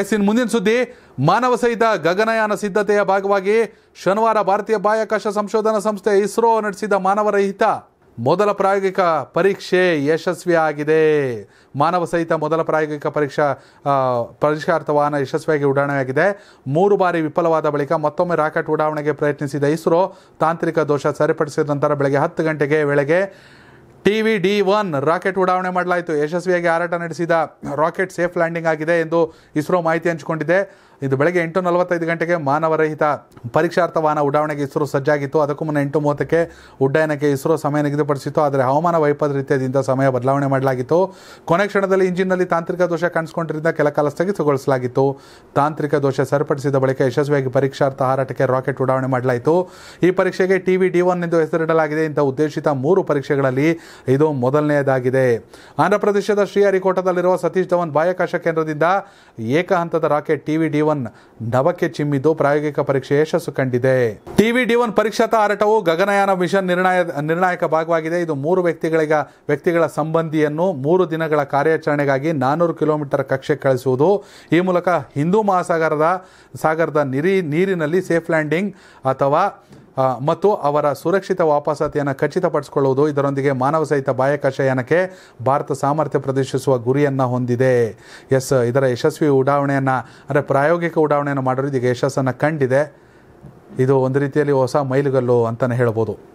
S ಇನ್ ಮುಂದಿನ ಸುದ್ದಿ, ಮಾನವ ಸಹಿತ ಗಗನಯಾನ ಸಿದ್ಧತೆಯ ಭಾಗವಾಗಿ ಶನಿವಾರ ಭಾರತೀಯ ಬಾಹ್ಯಾಕಾಶ ಸಂಶೋಧನಾ ಸಂಸ್ಥೆ ಇಸ್ರೋ ನಡೆಸಿದ ಮಾನವರಹಿತ ಮೊದಲ ಪ್ರಾಯೋಗಿಕ ಪರೀಕ್ಷೆ ಯಶಸ್ವಿಯಾಗಿದೆ. ಮಾನವ ಸಹಿತ ಮೊದಲ ಪ್ರಾಯೋಗಿಕ ಪರೀಕ್ಷಾ ಪರಿಷ್ಕಾರ ವಾಹನ ಯಶಸ್ವಿಯಾಗಿ ಉಡಾವಣೆಯಾಗಿದೆ. ಮೂರು ಬಾರಿ ವಿಫಲವಾದ ಬಳಿಕ ಮತ್ತೊಮ್ಮೆ ರಾಕೆಟ್ ಉಡಾವಣೆಗೆ ಪ್ರಯತ್ನಿಸಿದ ಇಸ್ರೋ ತಾಂತ್ರಿಕ ದೋಷ ಸರಿಪಡಿಸಿದ ನಂತರ ಬೆಳಗ್ಗೆ ಹತ್ತು ಗಂಟೆಗೆ, ವೇಳೆಗೆ T V D one rocket ಉಡಾವಣೆ ಮಾಡಲಾಯಿತು. ಯಶಸ್ವಿಯಾಗಿ ಹಾರಾಟ ನಡೆಸಿದ ರಾಕೆಟ್ ಸೇಫ್ ಲ್ಯಾಂಡಿಂಗ್ ಆಗಿದೆ ಎಂದು ಇಸ್ರೋ ಮಾಹಿತಿ ಹಂಚಿಕೊಂಡಿದೆ. ಇದು ಬೆಳಗ್ಗೆ ಎಂಟು ನಲವತ್ತೈದು ಗಂಟೆಗೆ ಮಾನವರಹಿತ ಪರೀಕ್ಷಾರ್ಥ ವಾಹನ ಉಡಾವಣೆಗೆ ಇಸ್ರೋ ಸಜ್ಜಾಗಿತ್ತು. ಅದಕ್ಕೂ ಮುನ್ನ ಎಂಟು ಮೂವತ್ತಕ್ಕೆ ಉಡ್ಡಯನಕ್ಕೆ ಇಸ್ರೋ ಸಮಯ ನಿಗದಿಪಡಿಸಿತ್ತು. ಆದರೆ ಹವಾಮಾನ ವೈಪರೀತ್ಯದಿಂದ ಸಮಯ ಬದಲಾವಣೆ ಮಾಡಲಾಗಿತ್ತು. ಕೊನೆ ಕ್ಷಣದಲ್ಲಿ ಇಂಜಿನ್ನಲ್ಲಿ ತಾಂತ್ರಿಕ ದೋಷ ಕಾಣಿಸಿಕೊಂಡಿದ್ದರಿಂದ ಕೆಲ ಕಾಲ ಸ್ಥಗಿತಗೊಳಿಸಲಾಗಿತ್ತು. ತಾಂತ್ರಿಕ ದೋಷ ಸರಿಪಡಿಸಿದ ಬಳಿಕ ಯಶಸ್ವಿಯಾಗಿ ಪರೀಕ್ಷಾರ್ಥ ಹಾರಾಟಕ್ಕೆ ರಾಕೆಟ್ ಉಡಾವಣೆ ಮಾಡಲಾಯಿತು. ಈ ಪರೀಕ್ಷೆಗೆ ಟಿವಿ ಡಿ ಒನ್ ಎಂದು ಹೆಸರಿಡಲಾಗಿದೆ. ಇಂಥ ಉದ್ದೇಶಿತ ಮೂರು ಪರೀಕ್ಷೆಗಳಲ್ಲಿ ಇದು ಮೊದಲನೆಯದಾಗಿದೆ. ಆಂಧ್ರಪ್ರದೇಶದ ಶ್ರೀಹರಿಕೋಟದಲ್ಲಿರುವ ಸತೀಶ್ ಧವನ್ ಬಾಹ್ಯಾಕಾಶ ಕೇಂದ್ರದಿಂದ ಏಕ ಹಂತದ ರಾಕೆಟ್ ಟಿವಿ ಡಿ ನಭಕ್ಕೆ ಚಿಮ್ಮಿದ್ದು ಪ್ರಾಯೋಗಿಕ ಪರೀಕ್ಷೆ ಯಶಸ್ಸು ಕಂಡಿದೆ. ಟಿವಿ ಡಿ ಒನ್ ಪರೀಕ್ಷಾತ ಹಾರಾಟವು ಗಗನಯಾನ ಮಿಷನ್ ನಿರ್ಣಯ, ನಿರ್ಣಾಯಕ ಭಾಗವಾಗಿದೆ. ಇದು ಮೂರು ವ್ಯಕ್ತಿಗಳಿಗ, ವ್ಯಕ್ತಿಗಳ ಸಂಬಂಧಿಯನ್ನು ಮೂರು ದಿನಗಳ ಕಾರ್ಯಾಚರಣೆಗಾಗಿ ನಾನ್ನೂರು ಕಿಲೋಮೀಟರ್ ಕಕ್ಷೆ ಕಳಿಸುವುದು. ಈ ಮೂಲಕ ಹಿಂದೂ ಮಹಾಸಾಗರದ, ಸಾಗರದ ನಿರಿ, ನೀರಿನಲ್ಲಿ ಸೇಫ್ ಲ್ಯಾಂಡಿಂಗ್ ಅಥವಾ ಮತ್ತು ಅವರ ಸುರಕ್ಷಿತ ವಾಪಸಾತಿಯನ್ನು ಖಚಿತಪಡಿಸಿಕೊಳ್ಳುವುದು ಇದರೊಂದಿಗೆ ಮಾನವ ಸಹಿತ ಬಾಹ್ಯಾಕಾಶ ಯಾನಕ್ಕೆ ಭಾರತ ಸಾಮರ್ಥ್ಯ ಪ್ರದರ್ಶಿಸುವ ಗುರಿಯನ್ನು ಹೊಂದಿದೆ. ಎಸ್, ಇದರ ಯಶಸ್ವಿ ಉಡಾವಣೆಯನ್ನು, ಅಂದರೆ ಪ್ರಾಯೋಗಿಕ ಉಡಾವಣೆಯನ್ನು ಮಾಡಲು ಇದೀಗ ಯಶಸ್ಸನ್ನು ಕಂಡಿದೆ. ಇದು ಒಂದು ರೀತಿಯಲ್ಲಿ ಹೊಸ ಮೈಲುಗಲ್ಲು ಅಂತಲೇ ಹೇಳ್ಬೋದು.